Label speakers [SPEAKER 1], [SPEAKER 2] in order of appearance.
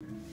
[SPEAKER 1] you